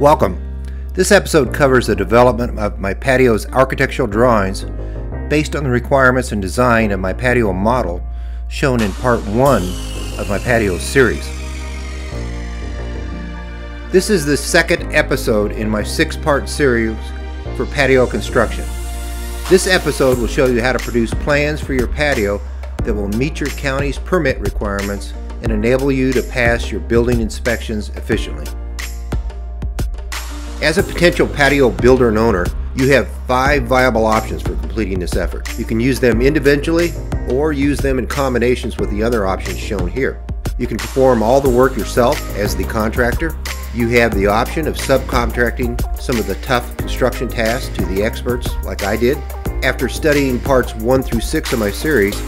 Welcome. This episode covers the development of my patio's architectural drawings based on the requirements and design of my patio model shown in part 1 of my patio series. This is the second episode in my six-part series for patio construction. This episode will show you how to produce plans for your patio that will meet your county's permit requirements and enable you to pass your building inspections efficiently. As a potential patio builder and owner, you have five viable options for completing this effort. You can use them individually or use them in combinations with the other options shown here. You can perform all the work yourself as the contractor. You have the option of subcontracting some of the tough construction tasks to the experts like I did. After studying parts 1 through 6 of my series,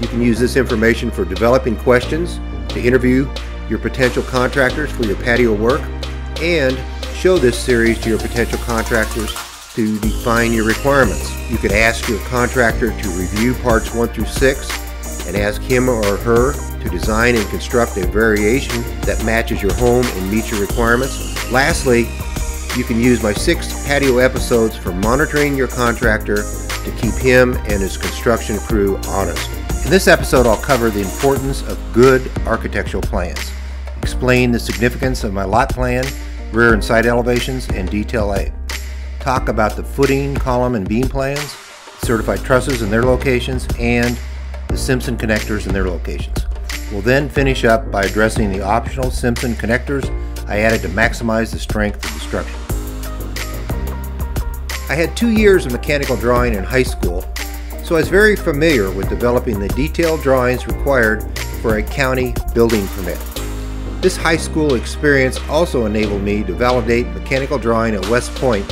you can use this information for developing questions, to interview your potential contractors for your patio work, and show this series to your potential contractors to define your requirements. You could ask your contractor to review parts 1 through 6 and ask him or her to design and construct a variation that matches your home and meets your requirements. Lastly, you can use my six patio episodes for monitoring your contractor to keep him and his construction crew honest. In this episode, I'll cover the importance of good architectural plans, explain the significance of my lot plan, rear and side elevations, and detail A. Talk about the footing, column, and beam plans, certified trusses and their locations, and the Simpson connectors and their locations. We'll then finish up by addressing the optional Simpson connectors I added to maximize the strength of the structure. I had two years of mechanical drawing in high school, so I was very familiar with developing the detailed drawings required for a county building permit. This high school experience also enabled me to validate mechanical drawing at West Point,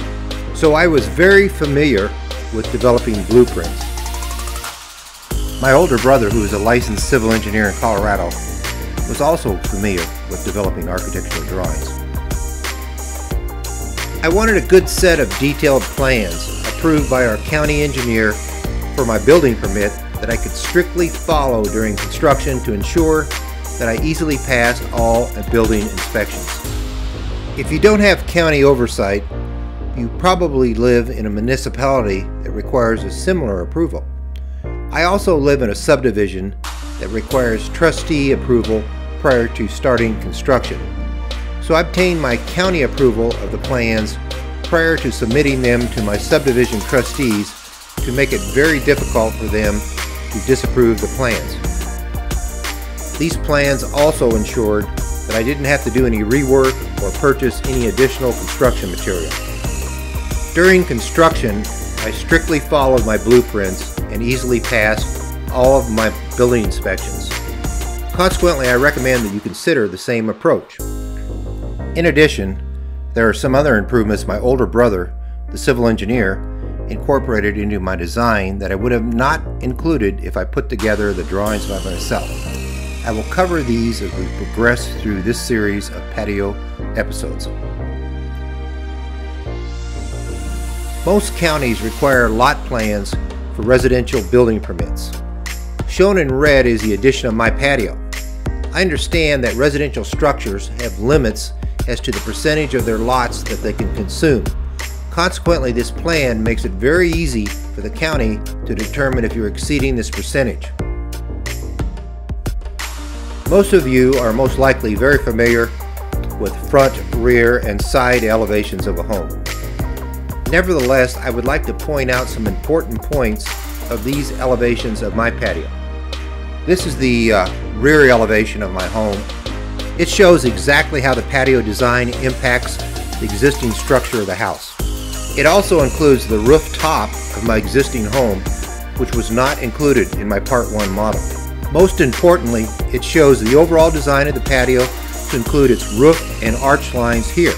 so I was very familiar with developing blueprints. My older brother, who is a licensed civil engineer in Colorado, was also familiar with developing architectural drawings. I wanted a good set of detailed plans approved by our county engineer for my building permit that I could strictly follow during construction to ensure that I easily passed all building inspections. If you don't have county oversight, you probably live in a municipality that requires a similar approval. I also live in a subdivision that requires trustee approval prior to starting construction. So I obtained my county approval of the plans prior to submitting them to my subdivision trustees to make it very difficult for them to disapprove the plans. These plans also ensured that I didn't have to do any rework or purchase any additional construction material. During construction, I strictly followed my blueprints and easily passed all of my building inspections. Consequently, I recommend that you consider the same approach. In addition, there are some other improvements my older brother, the civil engineer, incorporated into my design that I would have not included if I put together the drawings by myself. I will cover these as we progress through this series of patio episodes. Most counties require lot plans for residential building permits. Shown in red is the addition of my patio. I understand that residential structures have limits as to the percentage of their lots that they can consume. Consequently, this plan makes it very easy for the county to determine if you're exceeding this percentage. Most of you are most likely very familiar with front, rear, and side elevations of a home. Nevertheless, I would like to point out some important points of these elevations of my patio. This is the uh, rear elevation of my home. It shows exactly how the patio design impacts the existing structure of the house. It also includes the rooftop of my existing home, which was not included in my Part 1 model. Most importantly, it shows the overall design of the patio to include its roof and arch lines here.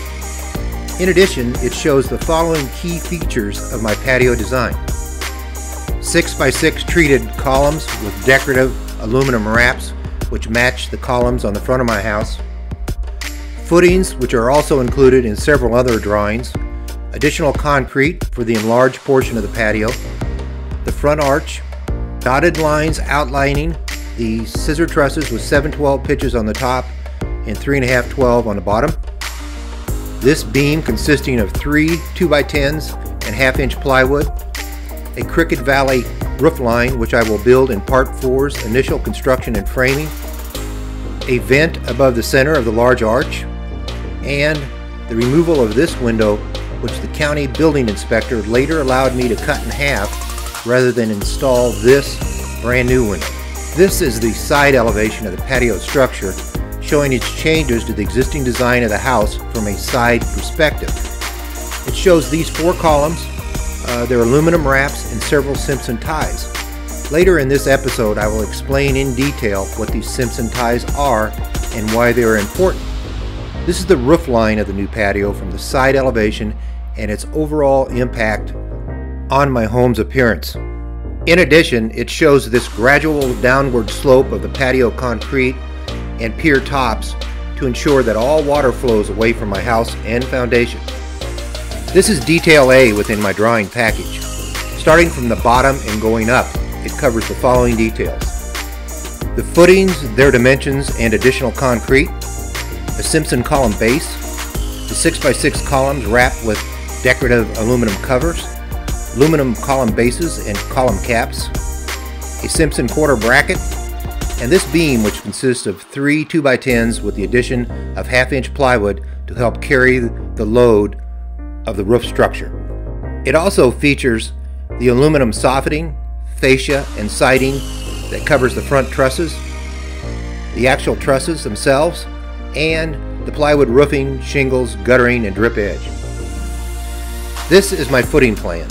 In addition, it shows the following key features of my patio design. 6x6 treated columns with decorative aluminum wraps which match the columns on the front of my house. Footings which are also included in several other drawings. Additional concrete for the enlarged portion of the patio. The front arch. Dotted lines outlining the scissor trusses with 712 pitches on the top and 3.5 12 on the bottom. This beam consisting of three 2x10s and half inch plywood, a Cricket Valley roof line which I will build in Part 4's initial construction and framing, a vent above the center of the large arch, and the removal of this window which the county building inspector later allowed me to cut in half rather than install this brand new window. This is the side elevation of the patio structure showing its changes to the existing design of the house from a side perspective. It shows these four columns, uh, their aluminum wraps, and several Simpson ties. Later in this episode, I will explain in detail what these Simpson ties are and why they are important. This is the roof line of the new patio from the side elevation and its overall impact on my home's appearance. In addition, it shows this gradual downward slope of the patio concrete and pier tops to ensure that all water flows away from my house and foundation. This is detail A within my drawing package. Starting from the bottom and going up, it covers the following details. The footings, their dimensions, and additional concrete, a Simpson column base, the 6x6 columns wrapped with decorative aluminum covers, aluminum column bases and column caps, a Simpson corner bracket, and this beam which consists of three 2x10s with the addition of half inch plywood to help carry the load of the roof structure. It also features the aluminum soffitting, fascia, and siding that covers the front trusses, the actual trusses themselves, and the plywood roofing, shingles, guttering, and drip edge. This is my footing plan.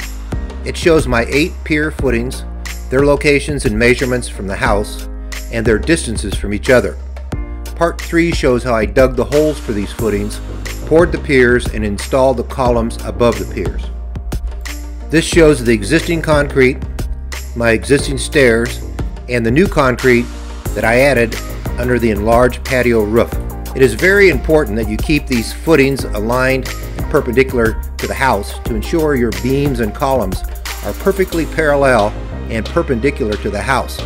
It shows my eight pier footings, their locations and measurements from the house, and their distances from each other. Part 3 shows how I dug the holes for these footings, poured the piers, and installed the columns above the piers. This shows the existing concrete, my existing stairs, and the new concrete that I added under the enlarged patio roof. It is very important that you keep these footings aligned perpendicular to the house to ensure your beams and columns are perfectly parallel and perpendicular to the house.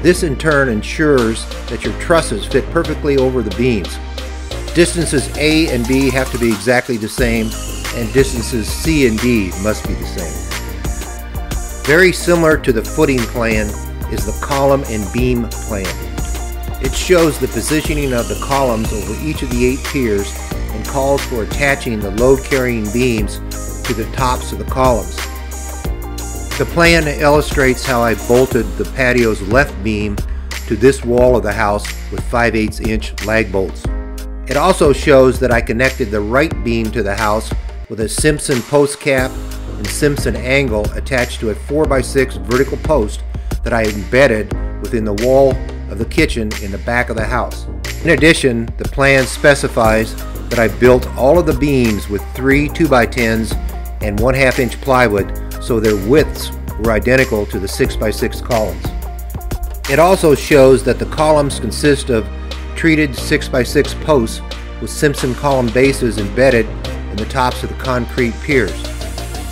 This in turn ensures that your trusses fit perfectly over the beams. Distances A and B have to be exactly the same and distances C and D must be the same. Very similar to the footing plan is the column and beam plan. It shows the positioning of the columns over each of the eight piers and calls for attaching the load-carrying beams to the tops of the columns. The plan illustrates how I bolted the patio's left beam to this wall of the house with 5 8 inch lag bolts. It also shows that I connected the right beam to the house with a Simpson post cap and Simpson angle attached to a 4x6 vertical post that I embedded within the wall of the kitchen in the back of the house. In addition, the plan specifies that I built all of the beams with three 2x10s and 1 half inch plywood so their widths were identical to the 6x6 columns. It also shows that the columns consist of treated 6x6 posts with Simpson column bases embedded in the tops of the concrete piers.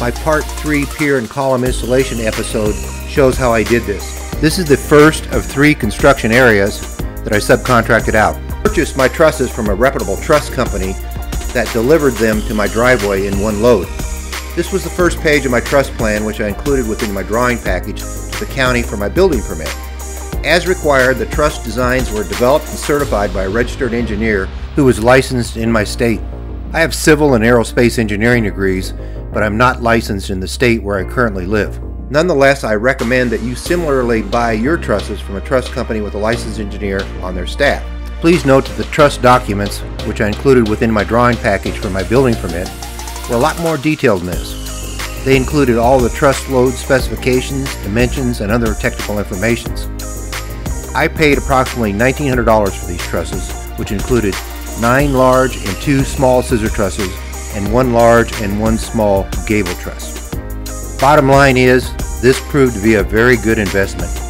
My Part 3 pier and column installation episode shows how I did this. This is the first of three construction areas that I subcontracted out. I purchased my trusses from a reputable truss company that delivered them to my driveway in one load. This was the first page of my truss plan which I included within my drawing package to the county for my building permit. As required, the truss designs were developed and certified by a registered engineer who was licensed in my state. I have civil and aerospace engineering degrees, but I'm not licensed in the state where I currently live. Nonetheless, I recommend that you similarly buy your trusses from a truss company with a licensed engineer on their staff. Please note that the truss documents, which I included within my drawing package for my building permit, were a lot more detailed than this. They included all the truss load specifications, dimensions, and other technical informations. I paid approximately $1,900 for these trusses, which included nine large and two small scissor trusses, and one large and one small gable truss. Bottom line is, this proved to be a very good investment.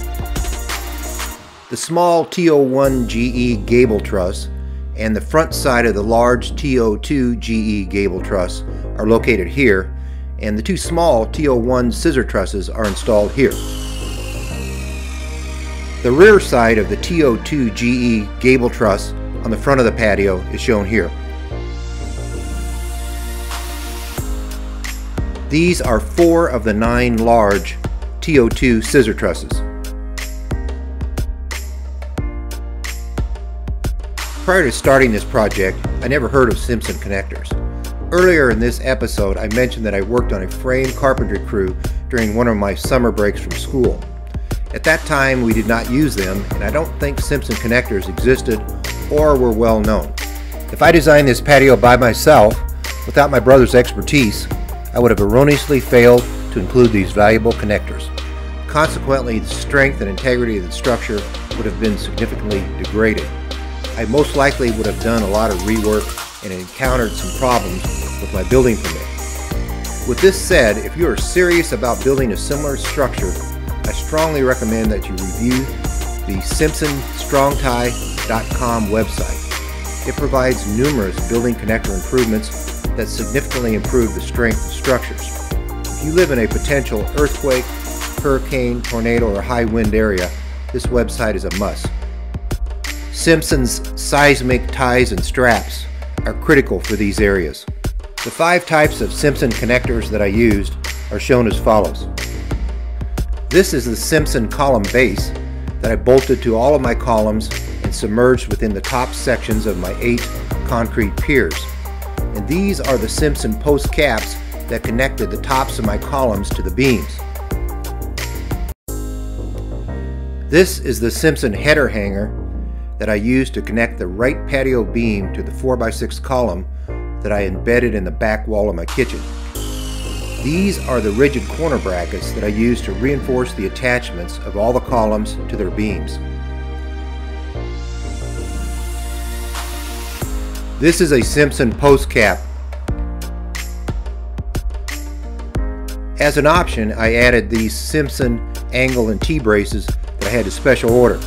The small TO1 GE gable truss and the front side of the large TO2 GE gable truss are located here, and the two small TO1 scissor trusses are installed here. The rear side of the TO2 GE gable truss on the front of the patio is shown here. These are four of the nine large TO2 scissor trusses. Prior to starting this project, I never heard of Simpson connectors. Earlier in this episode, I mentioned that I worked on a frame carpentry crew during one of my summer breaks from school. At that time, we did not use them, and I don't think Simpson connectors existed or were well known. If I designed this patio by myself, without my brother's expertise, I would have erroneously failed to include these valuable connectors. Consequently, the strength and integrity of the structure would have been significantly degraded. I most likely would have done a lot of rework and encountered some problems with my building permit. With this said, if you are serious about building a similar structure, I strongly recommend that you review the SimpsonStrongTie.com website. It provides numerous building connector improvements that significantly improve the strength of structures. If you live in a potential earthquake, hurricane, tornado, or high wind area, this website is a must. Simpson's seismic ties and straps are critical for these areas. The five types of Simpson connectors that I used are shown as follows. This is the Simpson column base that I bolted to all of my columns and submerged within the top sections of my eight concrete piers. And these are the Simpson post caps that connected the tops of my columns to the beams. This is the Simpson header hanger that I used to connect the right patio beam to the 4x6 column that I embedded in the back wall of my kitchen. These are the rigid corner brackets that I use to reinforce the attachments of all the columns to their beams. This is a Simpson post cap. As an option, I added these Simpson angle and T-braces that I had to special order.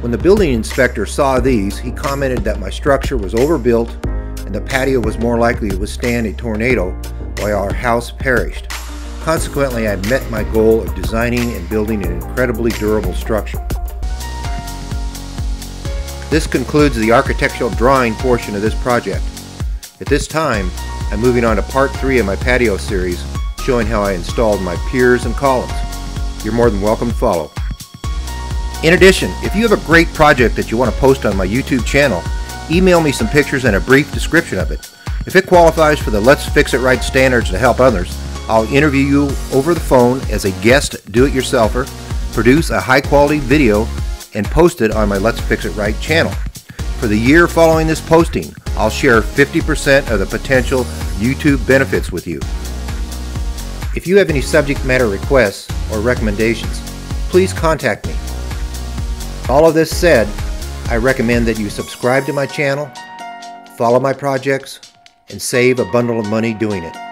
When the building inspector saw these, he commented that my structure was overbuilt and the patio was more likely to withstand a tornado while our house perished. Consequently, I met my goal of designing and building an incredibly durable structure. This concludes the architectural drawing portion of this project. At this time, I'm moving on to part 3 of my patio series, showing how I installed my piers and columns. You're more than welcome to follow. In addition, if you have a great project that you want to post on my YouTube channel, email me some pictures and a brief description of it. If it qualifies for the Let's Fix It Right standards to help others, I'll interview you over the phone as a guest do-it-yourselfer, produce a high-quality video, and post it on my Let's Fix It Right channel. For the year following this posting, I'll share 50% of the potential YouTube benefits with you. If you have any subject matter requests or recommendations, please contact me. All of this said, I recommend that you subscribe to my channel, follow my projects, and save a bundle of money doing it.